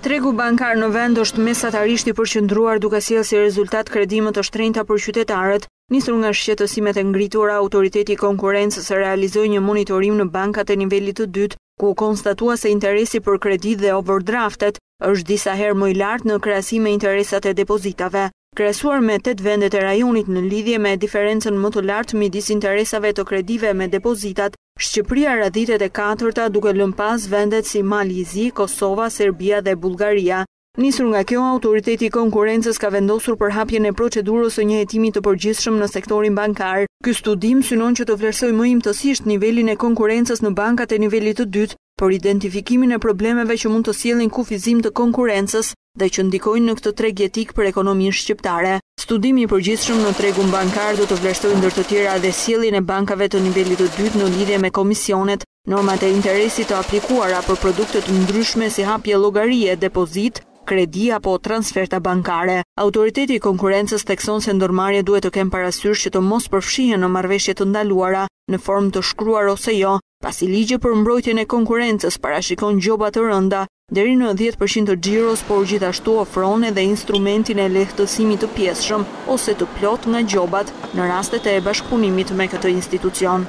Tregu bankar në vend është mesatarisht i përqendruar duke sjellë si rezultat kredi më të shtrenjta për qytetarët. Nisur nga shqetësimet e ngritura, Autoriteti i Konkurrencës realizoi një monitorim në bankat e nivelit të dytë, ku u konstatua se interesi për kreditë dhe overdraftet është disa herë më i lartë në krahasim me interesat e depozitave. krahasuar me tetë vendet e rajonit në lidhje me diferencën më të lartë midis interesave të kredive me depozitat, Shqipëria radhitet e katërta duke lënë pas vendet si Mali i Zi, Kosova, Serbia dhe Bullgaria. Nisur nga kjo, Autoriteti i Konkurrencës ka vendosur për hapjen e procedurës së një hetimi të përgjithshëm në sektorin bankar. Ky studim synon që të vlerësojë më imtësisht nivelin e konkurrencës në bankat e nivelit të dytë, për identifikimin e problemeve që mund të sjellin kufizim të konkurrencës dhe që ndikojnë në këtë treg jetik për ekonominë shqiptare. Studimi i përgjithshëm në tregun bankar do të vlerësojë ndër të tjera dhe sjelljen e bankave të nivelit të dytë në lidhje me komisionet, normat e interesit të aplikuara për produkte të ndryshme si hapje llogarie, depozitë, kredi apo transferta bankare. Autoriteti i Konkurrencës thekson se ndërmarrjet duhet të kenë parasysh që të mos përfshihen në marrëveshje të ndaluara, në formë të shkruar ose jo, pasi ligji për mbrojtjen e konkurrencës parashikon gjoba të rënda deri në dhjetë për qind të xhiros por gjithashtu ofron edhe instrumentin e lehtësimit të pjesshëm ose të plotë nga gjobat në rastet e bashkëpunimit me këtë institucion.